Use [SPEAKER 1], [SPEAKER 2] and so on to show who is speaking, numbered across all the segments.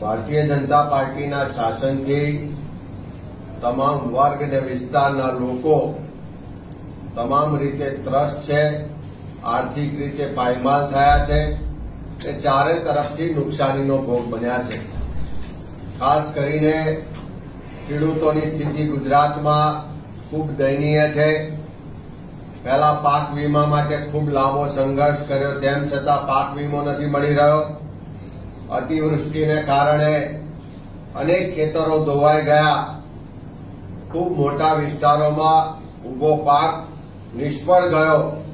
[SPEAKER 1] ભારતીય જનતા પાર્ટીના શાસનથી તમામ વર્ગ અને વિસ્તારના લોકો તમામ રીતે ત્રસ્ત છે, આર્થિક રીતે પાયમાલ થયા છે તે ચારે તરફથી નુકસાનીનો ભોગ બન્યા છે. ખાસ કરીને ખેડૂતોની સ્થિતિ ગુજરાતમાં ખૂબ દયનીય છે. પહેલા પાક વીમા માટે ખૂબ લાંબો સંઘર્ષ કર્યો, તેમ છતાં પાક વીમો નથી મળી રહ્યો. અતિવૃષ્ટિને કારણે અનેક ખેતરો ધોવાઈ ગયા. ખૂબ મોટા વિસ્તારોમાં ઊભો પાક નિષ્ફળ ગયો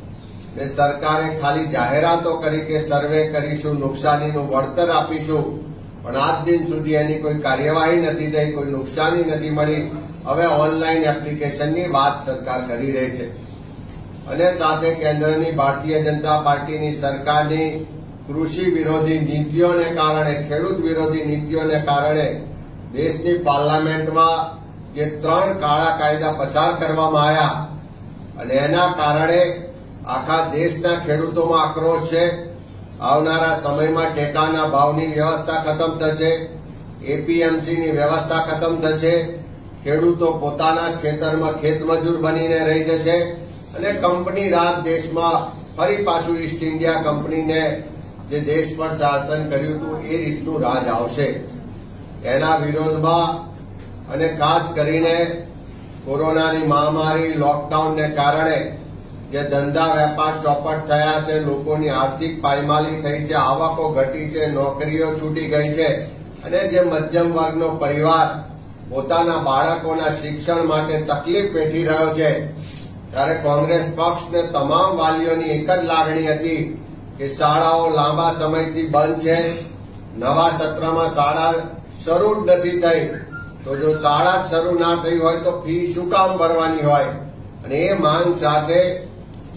[SPEAKER 1] ને સરકારે ખાલી જાહેરાતો કરી કે સર્વે કરીશું, નુકસાનીનું વળતર આપીશું. પણ આજ દિન સુધી એની કોઈ કાર્યવાહી નથી થઈ, કોઈ નુકસાની નથી મળી. હવે ઓનલાઈન એપ્લિકેશનની વાત સરકાર કરી રહી છે. અને સાથે કેન્દ્રની ભારતીય જનતા પાર્ટીની સરકારની કૃષિ વિરોધી નીતિઓને કારણે, ખેડૂત વિરોધી નીતિઓને કારણે દેશની પાર્લામેન્ટમાં જે ત્રણ કાળા કાયદા પસાર કરવામાં આવ્યા અને એના કારણે આખા દેશના ખેડૂતોમાં આક્રોશ છે. આવનારા સમયમાં ટેકાના ભાવની વ્યવસ્થા ખતમ થશે, એપીએમસીની વ્યવસ્થા ખતમ થશે, ખેડૂતો પોતાના જ ખેતરમાં ખેતમજૂર બનીને રહી જશે અને કંપની રાજ દેશમાં ફરી પાછું ઈસ્ટ ઇન્ડિયા કંપનીને જે દેશ પર શાસન કર્યું હતું, એ રીતનું રાજ આવશે. એના વિરોધમાં અને ખાસ કરીને કોરોનાની મહામારી, લોકડાઉનને કારણે જે ધંધા વેપાર ચોપટ થયા છે, લોકોની આર્થિક પાયમાલી થઈ છે, આવકો ઘટી છે, નોકરીઓ છૂટી ગઈ છે અને જે મધ્યમ વર્ગનો પરિવાર પોતાના બાળકોના શિક્ષણ માટે તકલીફ વેઠી રહ્યો છે. ત્યારે કોંગ્રેસ પક્ષને તમામ વાલીઓની એક જ લાગણી હતી કે શાળાઓ લાંબા સમયથી બંધ છે, નવા સત્રમાં શાળા શરૂ જ નથી થઈ, તો જો શાળા શરૂ ના થઈ હોય તો ફી શું કામ ભરવાની હોય? અને એ માંગ સાથે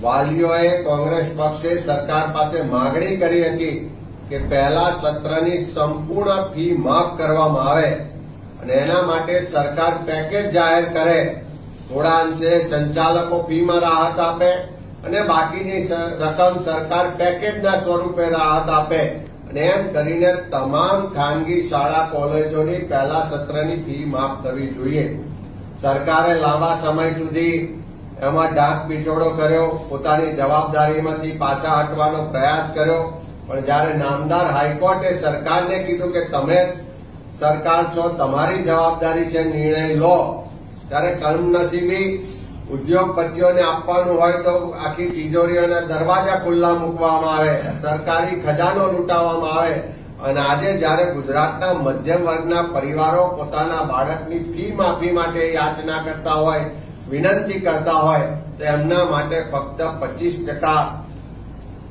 [SPEAKER 1] વાલીઓએ કોંગ્રેસ પક્ષે સરકાર પાસે માગણી કરી હતી કે પહેલા સત્રની સંપૂર્ણ ફી માફ કરવામાં આવે અને એના માટે સરકાર પેકેજ જાહેર કરે. થોડા અંશે સંચાલકો ફીમાં રાહત આપે અને બાકીની રકમ સરકાર પેકેજના સ્વરૂપે રાહત આપે. અને એમ કરીને તમામ ખાનગી શાળા કોલેજોની પહેલા સત્રની ફી માફ થવી જોઈએ. સરકારે લાંબા સમય સુધી એમાં ડાક પીછોડો કર્યો, પોતાની જવાબદારીમાંથી પાછા હટવાનો પ્રયાસ કર્યો. પણ જ્યારે નામદાર હાઈકોર્ટે સરકારને કીધું કે તમે સરકાર છો, તમારી જવાબદારી છે, નિર્ણય લો, ત્યારે કમનસીબી ઉદ્યોગપતિઓને આપવાનું હોય તો આખી તિજોરીઓના દરવાજા ખુલ્લા મૂકવામાં આવે, સરકારી ખજાનો લૂંટાવવામાં આવે. અને આજે જ્યારે ગુજરાતના મધ્યમ વર્ગના પરિવારો પોતાના બાળકની ફી માફી માટે યાચના કરતા હોય, વિનંતી કરતા હોય, તો એમના માટે ફક્ત પચીસ ટકા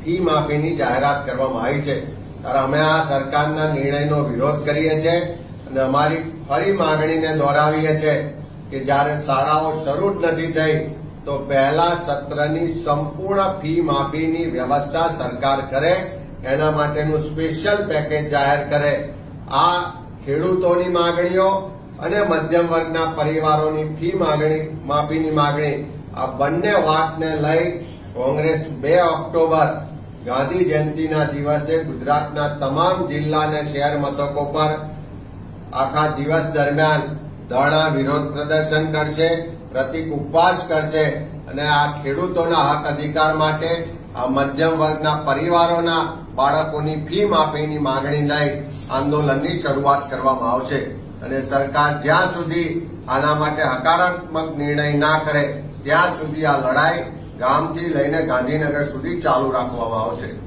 [SPEAKER 1] ફી માફીની જાહેરાત કરવામાં આવી છે. ત્યારે અમે આ સરકારના નિર્ણયનો વિરોધ કરીએ છીએ અને અમારી ફરી માંગણીને દોહરાવીએ છીએ. કે જ્યારે શાળાઓ શરૂ નથી થઈ, તો પહેલા સત્રની સંપૂર્ણ ફી માફીની વ્યવસ્થા સરકાર કરે, એના માટેનું સ્પેશિયલ પેકેજ જાહેર કરે. આ ખેડૂતોની માગણીઓ અને મધ્યમ વર્ગના પરિવારોની ફી માગણી, માફીની માગણી, આ બંને વાતને લઈ કોંગ્રેસ બે ઓક્ટોબર ગાંધી જયંતિના દિવસે ગુજરાતના તમામ જિલ્લા અને શહેર મથકો પર આખા દિવસ દરમિયાન ધરણા વિરોધ પ્રદર્શન કરશે, પ્રતિક ઉપવાસ કરશે અને આ ખેડૂતોના હક અધિકાર માટે આ મધ્યમ વર્ગના પરિવારોના બાળકોની ફી માફીની માંગણી લઈ આંદોલનની શરૂઆત કરવામાં આવશે. અને સરકાર જ્યાં સુધી આના માટે હકારાત્મક નિર્ણય ના કરે, ત્યાં સુધી આ લડાઈ ગામથી લઈને ગાંધીનગર સુધી ચાલુ રાખવામાં આવશે.